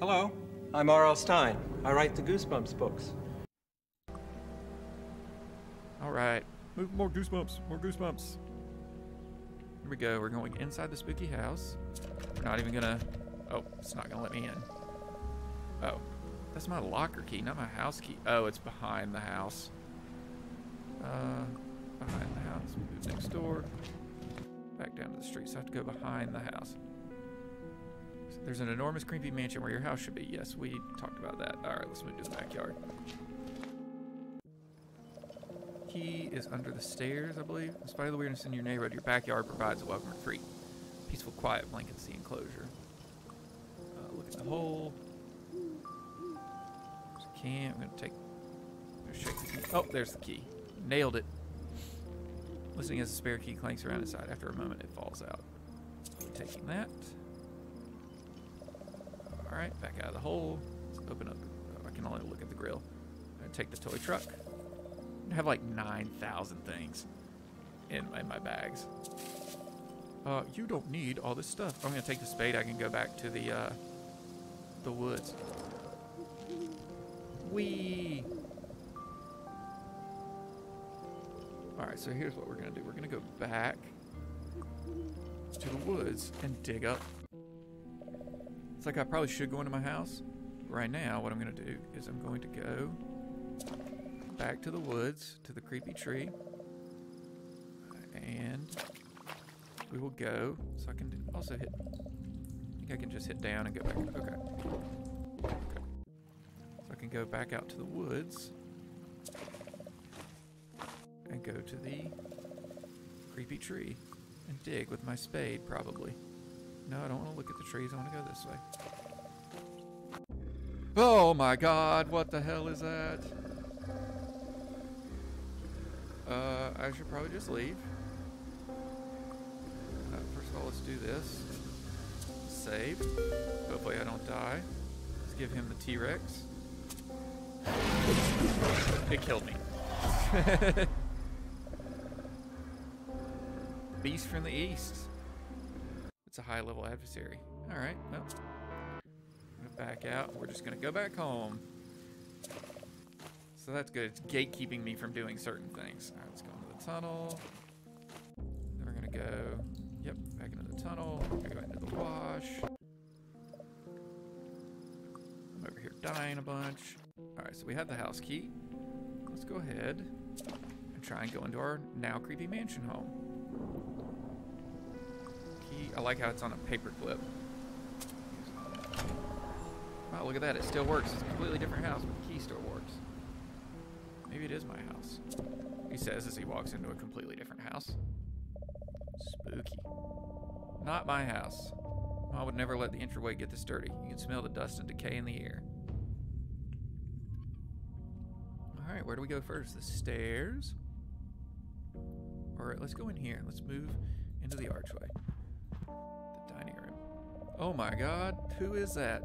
Hello, I'm R.L. Stine. I write the Goosebumps books. All right, more goosebumps, more goosebumps. Here we go. We're going inside the spooky house. We're not even gonna. Oh, it's not gonna let me in. Oh, that's my locker key, not my house key. Oh, it's behind the house. Uh, behind the house. Move next door. Back down to the street. So I have to go behind the house. There's an enormous creepy mansion where your house should be. Yes, we talked about that. All right, let's move to the backyard. Key is under the stairs, I believe. In spite of the weirdness in your neighborhood, your backyard provides a welcome retreat. Peaceful, quiet, blanket sea enclosure. Uh, look at the hole. There's a. I'm take. I'm gonna shake the. Oh, there's the key. Nailed it. Listening as the spare key clanks around inside. After a moment, it falls out. Taking that. Alright, back out of the hole. Let's open up. Oh, I can only look at the grill. Take the toy truck. I have like 9,000 things in, in my bags. Uh, you don't need all this stuff. I'm gonna take the spade. I can go back to the, uh, the woods. Wee. Alright, so here's what we're gonna do. We're gonna go back to the woods and dig up it's like I probably should go into my house. Right now, what I'm going to do is I'm going to go back to the woods, to the creepy tree. And we will go, so I can also hit, I think I can just hit down and go back. Okay. okay. So I can go back out to the woods and go to the creepy tree and dig with my spade, probably. No, I don't want to look at the trees. I want to go this way. Oh my god, what the hell is that? Uh, I should probably just leave. Uh, first of all, let's do this. Save. Hopefully I don't die. Let's give him the T-Rex. It killed me. Beast from the East. It's a high level adversary. Alright, well. back out. We're just gonna go back home. So that's good. It's gatekeeping me from doing certain things. Alright, let's go into the tunnel. Then we're gonna go, yep, back into the tunnel. We're gonna go into the wash. I'm over here dying a bunch. Alright, so we have the house key. Let's go ahead and try and go into our now creepy mansion home. I like how it's on a paper clip. Wow, look at that. It still works. It's a completely different house, but the key still works. Maybe it is my house. He says as he walks into a completely different house. Spooky. Not my house. I would never let the entryway get this dirty. You can smell the dust and decay in the air. Alright, where do we go first? The stairs? Alright, let's go in here. Let's move into the archway. Oh my god, who is that?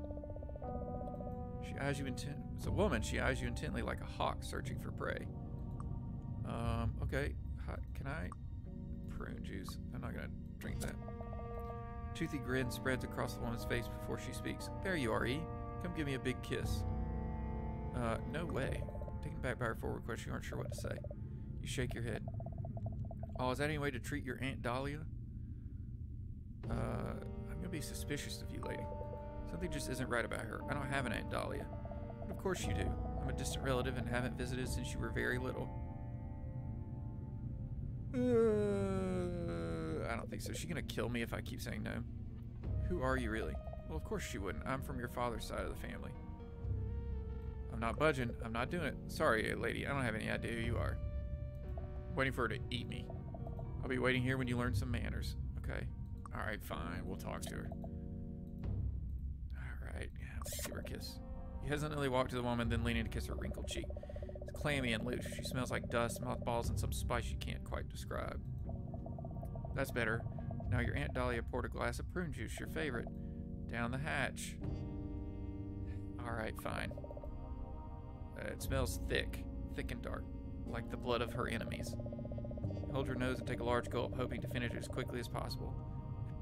She eyes you intent. It's a woman. She eyes you intently like a hawk searching for prey. Um, okay. Can I? Prune juice. I'm not gonna drink that. Toothy grin spreads across the woman's face before she speaks. There you are, E. Come give me a big kiss. Uh, no way. Taken back by her forward question, you aren't sure what to say. You shake your head. Oh, is that any way to treat your Aunt Dahlia? Uh, be suspicious of you, lady. Something just isn't right about her. I don't have an Aunt Dahlia. But of course you do. I'm a distant relative and haven't visited since you were very little. Uh, I don't think so. Is she gonna kill me if I keep saying no? Who are you really? Well, of course she wouldn't. I'm from your father's side of the family. I'm not budging. I'm not doing it. Sorry, lady. I don't have any idea who you are. Waiting for her to eat me. I'll be waiting here when you learn some manners. Okay. Alright, fine. We'll talk to her. Alright, yeah, let's give her a kiss. He hesitantly walked to the woman, then leaning to kiss her wrinkled cheek. It's clammy and loose. She smells like dust, mothballs, and some spice you can't quite describe. That's better. Now your Aunt Dahlia poured a glass of prune juice, your favorite, down the hatch. Alright, fine. Uh, it smells thick, thick and dark, like the blood of her enemies. Hold your nose and take a large gulp, hoping to finish it as quickly as possible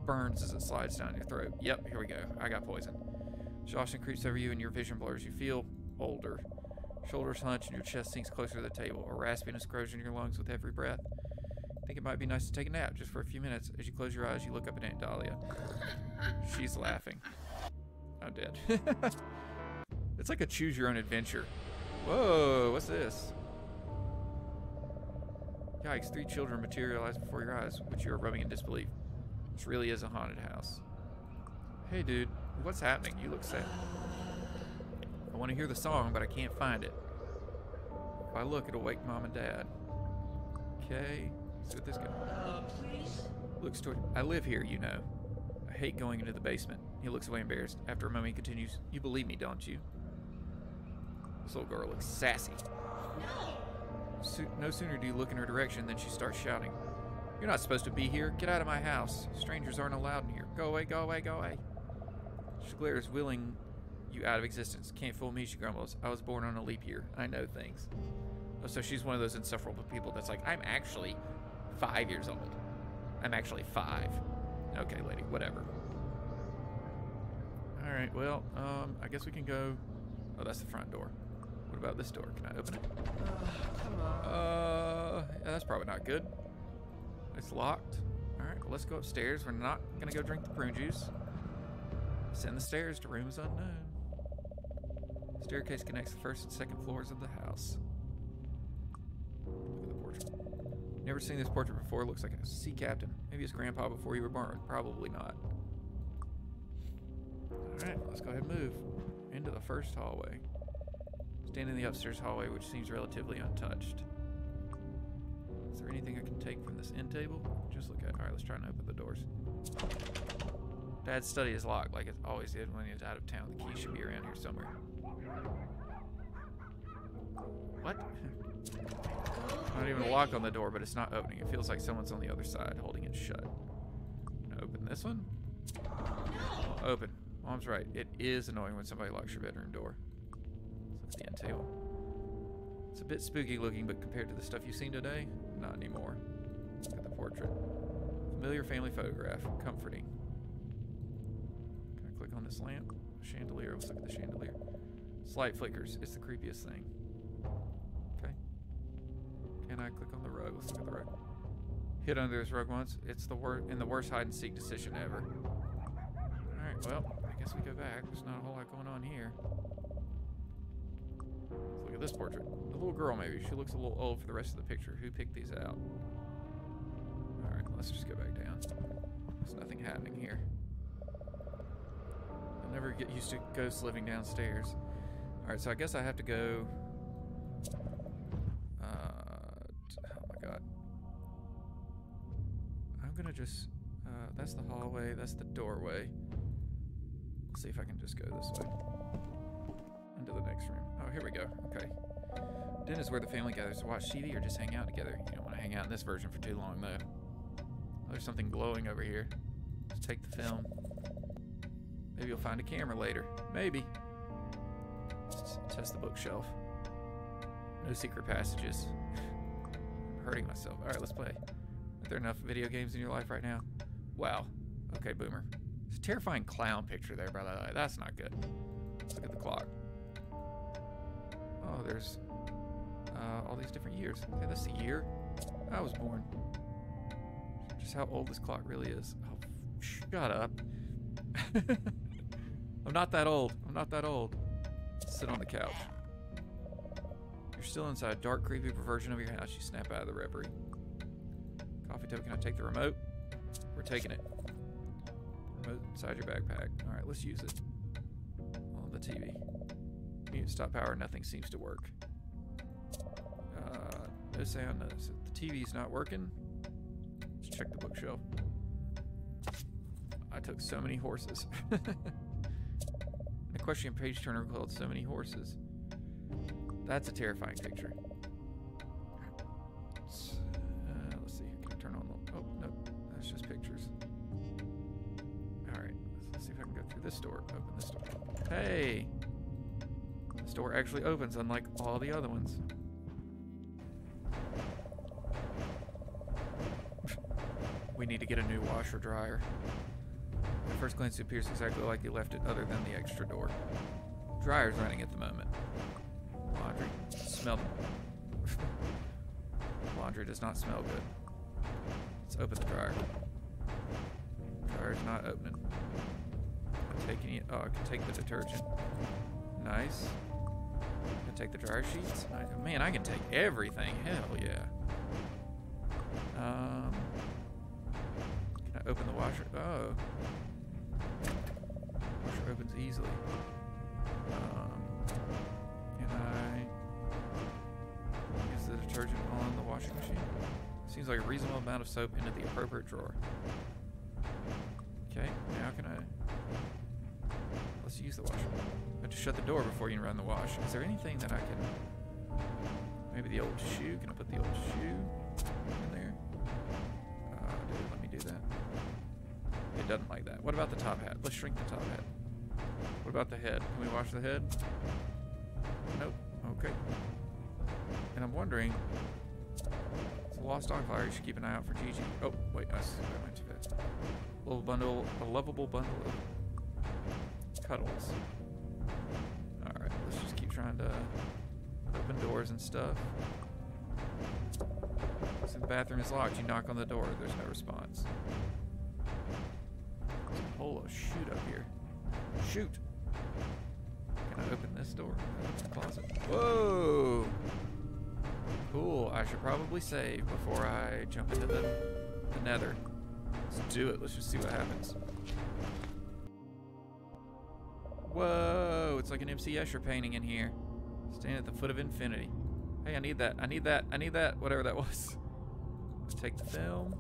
burns as it slides down your throat. Yep, here we go. I got poison. Exhaustion creeps over you and your vision blurs. You feel older. Shoulders hunch and your chest sinks closer to the table. A raspiness grows in your lungs with every breath. Think it might be nice to take a nap just for a few minutes. As you close your eyes, you look up at Aunt Dahlia. She's laughing. I'm dead. it's like a choose your own adventure. Whoa, what's this? Yikes, three children materialize before your eyes, which you are rubbing in disbelief. This really is a haunted house. Hey, dude, what's happening? You look sad. I want to hear the song, but I can't find it. If I look, it'll wake mom and dad. Okay, let's see what this guy Uh, please. looks toward. I live here, you know. I hate going into the basement. He looks away embarrassed. After a moment, he continues, You believe me, don't you? This little girl looks sassy. So, no sooner do you look in her direction than she starts shouting, You're not supposed to be here. Get out of my house. Strangers aren't allowed in here. Go away, go away, go away. She glares, willing you out of existence. Can't fool me, she grumbles. I was born on a leap year. I know things. Oh, so she's one of those insufferable people that's like, I'm actually five years old. I'm actually five. Okay, lady, whatever. All right, well, um, I guess we can go. Oh, that's the front door. What about this door? Can I open it? Come on. Uh, yeah, that's probably not good. It's locked. All right, well, let's go upstairs. We're not gonna go drink the prune juice. Ascend the stairs to rooms unknown. Staircase connects the first and second floors of the house. Look at the portrait. Never seen this portrait before. Looks like a sea captain. Maybe his grandpa before you were born. Probably not. Alright, let's go ahead and move into the first hallway. Stand in the upstairs hallway, which seems relatively untouched. Is there anything I can take from this end table? Just look at. Alright, let's try and open the doors. Dad's study is locked, like it always did when he was out of town. The key should be around here somewhere. What? Not even a lock on the door, but it's not opening. It feels like someone's on the other side holding it shut. Open this one? Open. Mom's right. It is annoying when somebody locks your bedroom door. Let's look at the end table. It's a bit spooky looking, but compared to the stuff you've seen today, not anymore. Look at the portrait. Familiar family photograph. Comforting. Can I click on this lamp? Chandelier. Let's look at the chandelier. Slight flickers. It's the creepiest thing. Okay. Can I click on the rug? Let's look at the rug. Hit under this rug once. It's the worst in the worst hide and seek decision ever. Alright, well, I guess we go back. There's not a whole lot going on here. This portrait. The little girl, maybe. She looks a little old for the rest of the picture. Who picked these out? Alright, let's just go back down. There's nothing happening here. I'll never get used to ghosts living downstairs. Alright, so I guess I have to go... Uh, oh my god. I'm gonna just... Uh, that's the hallway, that's the doorway. Let's see if I can just go this way. Into the next room. Oh, here we go. Okay. Dinner's where the family gathers to watch TV or just hang out together. You don't want to hang out in this version for too long, though. Oh, there's something glowing over here. Let's take the film. Maybe you'll find a camera later. Maybe. Let's test the bookshelf. No secret passages. I'm hurting myself. All right, let's play. Are there enough video games in your life right now? Wow. Okay, boomer. It's a terrifying clown picture there, by the way. That's not good. Let's look at the clock. Oh, there's uh, all these different years. Okay, that's the year I was born. Just how old this clock really is. Oh, shut up. I'm not that old. I'm not that old. Sit on the couch. You're still inside a dark, creepy perversion of your house. You snap out of the reverie. Coffee table, can I take the remote? We're taking it. Remote inside your backpack. All right, let's use it. On the TV. Mute, stop power, nothing seems to work. Uh, no sound, no. So the TV's not working. Let's check the bookshelf. I took so many horses. A question page turner called so many horses. That's a terrifying picture. Actually opens, unlike all the other ones. we need to get a new washer dryer. At first glance, it appears exactly like you left it, other than the extra door. Dryer's running at the moment. Laundry. Smell. Laundry does not smell good. Let's open the dryer. Dryer's not opening. I'm taking it. Oh, uh, I can take the detergent. Nice. I can take the dryer sheets. I, man, I can take everything. Hell yeah. Um, can I open the washer? Oh. Washer opens easily. Um, can I use the detergent on the washing machine? Seems like a reasonable amount of soap into the appropriate drawer. Okay, now can I... Let's use the washer. I have to shut the door before you can run the wash. Is there anything that I can... Maybe the old shoe? Can I put the old shoe in there? Uh, it let me do that? It doesn't like that. What about the top hat? Let's shrink the top hat. What about the head? Can we wash the head? Nope. Okay. And I'm wondering, lost dog fire. You should keep an eye out for Gigi. Oh, wait, I went too fast. Little bundle, a lovable bundle of cuddles. Alright, let's just keep trying to open doors and stuff. So the bathroom is locked. You knock on the door, there's no response. There's a whole shoot up here. Shoot! Can I open this door? Open the closet. Whoa! Cool. I should probably save before I jump into the, the nether. Let's do it. Let's just see what happens. Whoa! It's like an MC Escher painting in here. Standing at the foot of infinity. Hey, I need that. I need that. I need that. Whatever that was. Let's take the film.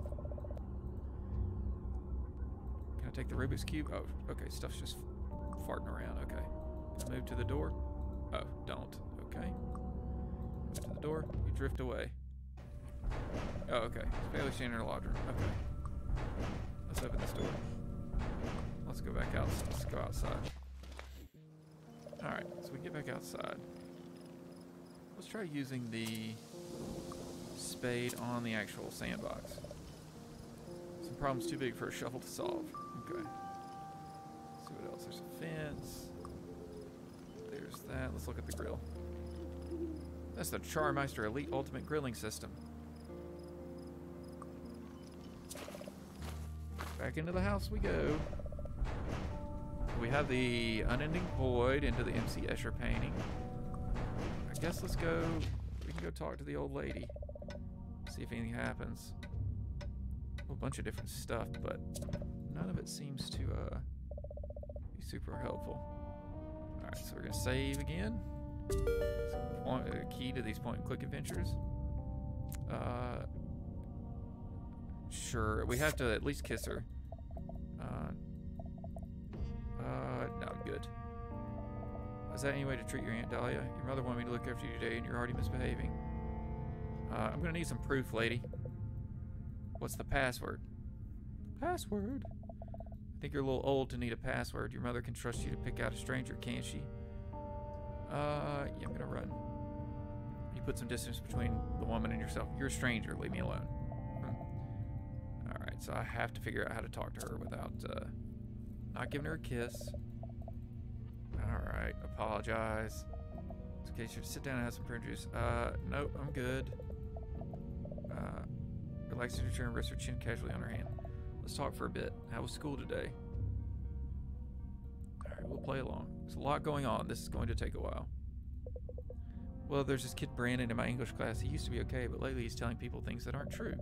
Can I take the Rubik's Cube? Oh, okay. Stuff's just farting around. Okay. I move to the door? Oh, don't. Okay. Move to the door. You drift away. Oh, okay. In her lodger. Okay. Let's open this door. Let's go back outside. Let's go outside. Alright, so we get back outside. Let's try using the spade on the actual sandbox. Some problems too big for a shovel to solve. Okay. Let's see what else. There's a fence. There's that. Let's look at the grill. That's the Charmeister Elite Ultimate Grilling System. Back into the house we go. We have the Unending Void into the MC Escher painting. I guess let's go. We can go talk to the old lady. See if anything happens. A bunch of different stuff, but none of it seems to uh, be super helpful. Alright, so we're going to save again. Point, uh, key to these point and click adventures. Uh, sure, we have to at least kiss her. Uh, good. Is that any way to treat your Aunt Dahlia? Your mother wanted me to look after you today and you're already misbehaving. Uh, I'm gonna need some proof, lady. What's the password? Password? I think you're a little old to need a password. Your mother can trust you to pick out a stranger, can't she? Uh, yeah, I'm gonna run. You put some distance between the woman and yourself. You're a stranger. Leave me alone. Hmm. All right, so I have to figure out how to talk to her without uh, not giving her a kiss. All right, apologize. Okay, should sit down and have some prune juice. Uh, nope, I'm good. Uh, relax your chair and rest her chin casually on her hand. Let's talk for a bit. How was school today? All right, we'll play along. There's a lot going on. This is going to take a while. Well, there's this kid Brandon in my English class. He used to be okay, but lately he's telling people things that aren't true.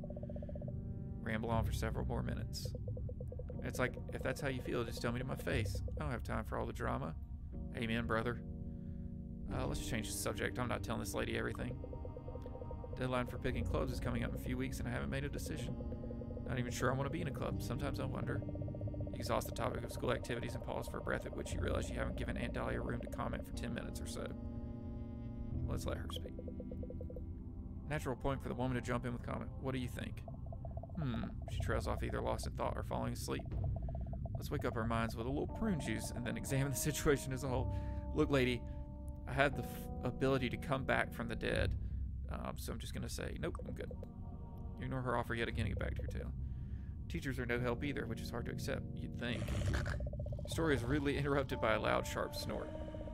Ramble on for several more minutes. It's like, if that's how you feel, just tell me to my face. I don't have time for all the drama. Amen, brother. Uh, let's change the subject. I'm not telling this lady everything. Deadline for picking clubs is coming up in a few weeks, and I haven't made a decision. Not even sure I want to be in a club. Sometimes I wonder. You exhaust the topic of school activities and pause for a breath, at which you realize you haven't given Aunt Dahlia room to comment for 10 minutes or so. Let's let her speak. Natural point for the woman to jump in with comment. What do you think? Hmm. She trails off either lost in thought or falling asleep. Let's wake up our minds with a little prune juice and then examine the situation as a whole. Look, lady, I have the ability to come back from the dead, um, so I'm just gonna say, nope, I'm good. You ignore her offer yet again and get back to your tale. Teachers are no help either, which is hard to accept, you'd think. The story is rudely interrupted by a loud, sharp snort.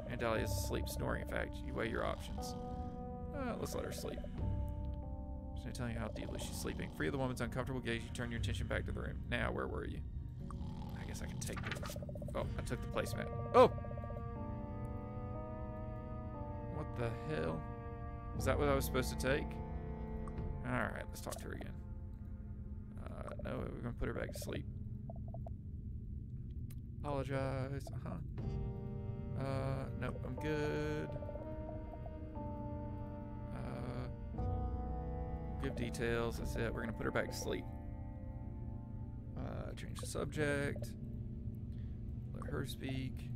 Aunt Dahlia is asleep, snoring. In fact, you weigh your options. Uh, let's let her sleep. She's gonna tell you how deeply she's sleeping. Free of the woman's uncomfortable gaze, you turn your attention back to the room. Now, where were you? I guess I can take this. Oh, I took the placemat. Oh! What the hell? Is that what I was supposed to take? Alright, let's talk to her again. Uh, no, we're gonna put her back to sleep. Apologize. Uh huh. Uh, nope, I'm good. Uh, give details. That's it. We're gonna put her back to sleep. Uh, change the subject. Her speak.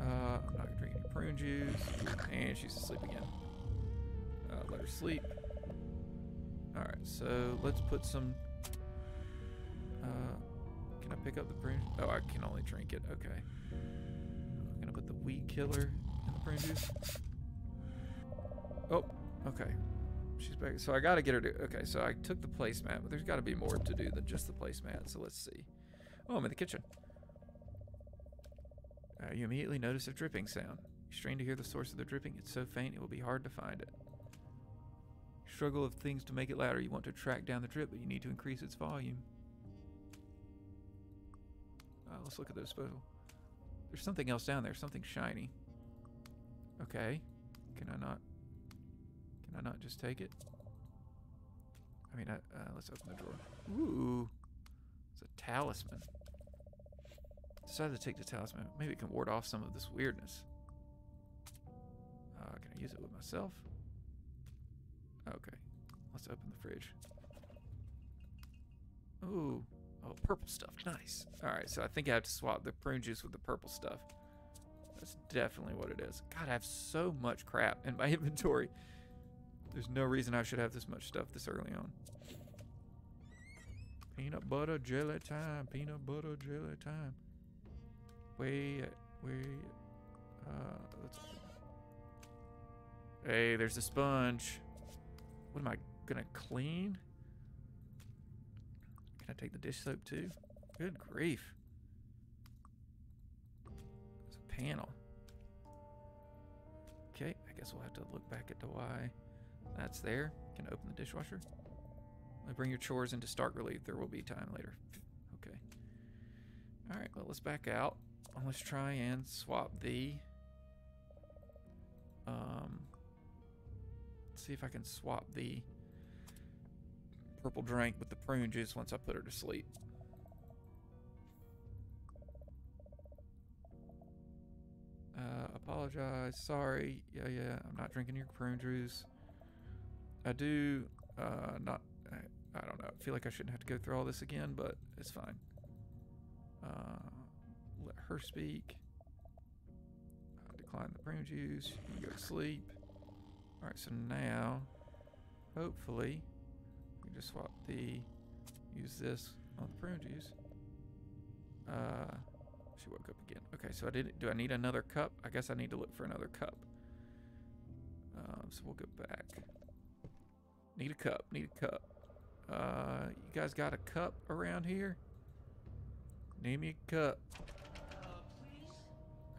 Uh, I'm not gonna drink any prune juice. And she's asleep again. Uh, let her sleep. Alright, so let's put some. Uh, can I pick up the prune? Oh, I can only drink it. Okay. I'm gonna put the weed killer in the prune juice. Oh, okay. She's back. So I gotta get her to. Okay, so I took the placemat, but there's gotta be more to do than just the placemat. So let's see. Oh, I'm in the kitchen. Uh, you immediately notice a dripping sound. You strain to hear the source of the dripping. It's so faint it will be hard to find it. Struggle of things to make it louder. You want to track down the drip, but you need to increase its volume. Uh, let's look at the disposal. There's something else down there. Something shiny. Okay. Can I not? Can I not just take it? I mean, I, uh, let's open the drawer. Ooh. It's a talisman. Decided to take the talisman. Maybe it can ward off some of this weirdness. Uh, can I use it with myself? Okay. Let's open the fridge. Ooh. Oh, purple stuff. Nice. Alright, so I think I have to swap the prune juice with the purple stuff. That's definitely what it is. God, I have so much crap in my inventory. There's no reason I should have this much stuff this early on. Peanut butter jelly time. Peanut butter jelly time. Wait, wait. Uh, let's. Hey, there's a sponge. What am I gonna clean? Can I take the dish soap too? Good grief. There's a panel. Okay, I guess we'll have to look back at the why that's there. Can open the dishwasher. Bring your chores into stark relief. There will be time later. Okay. All right, well, let's back out. Let's try and swap the. Um. See if I can swap the purple drink with the prune juice once I put her to sleep. Uh, apologize. Sorry. Yeah, yeah. I'm not drinking your prune juice. I do uh, not. I, I, don't know. I feel like I shouldn't have to go through all this again, but it's fine. Uh, let her speak. Uh, decline the prune juice. You go to sleep. All right. So now, hopefully, we just swap the. Use this on the prune juice. Uh, she woke up again. Okay. So I did. Do I need another cup? I guess I need to look for another cup. Um, so we'll go back. Need a cup. Need a cup. Uh, you guys got a cup around here? Name me a cup.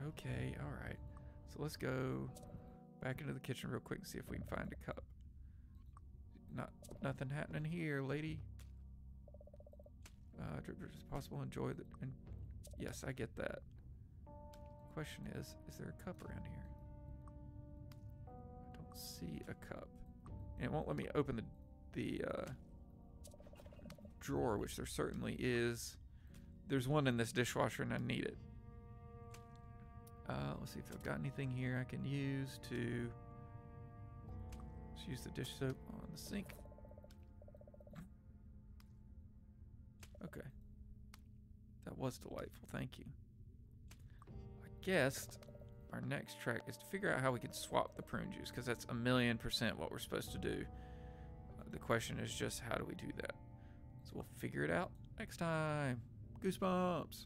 Okay, alright. So let's go back into the kitchen real quick and see if we can find a cup. Not nothing happening here, lady. Uh, is possible. Enjoy the. And yes, I get that. Question is, is there a cup around here? I don't see a cup. And it won't let me open the the uh, drawer, which there certainly is. There's one in this dishwasher, and I need it. Uh, let's see if I've got anything here I can use to. Let's use the dish soap on the sink. Okay. That was delightful. Thank you. I guess our next track is to figure out how we can swap the prune juice because that's a million percent what we're supposed to do. Uh, the question is just how do we do that? So we'll figure it out next time. Goosebumps!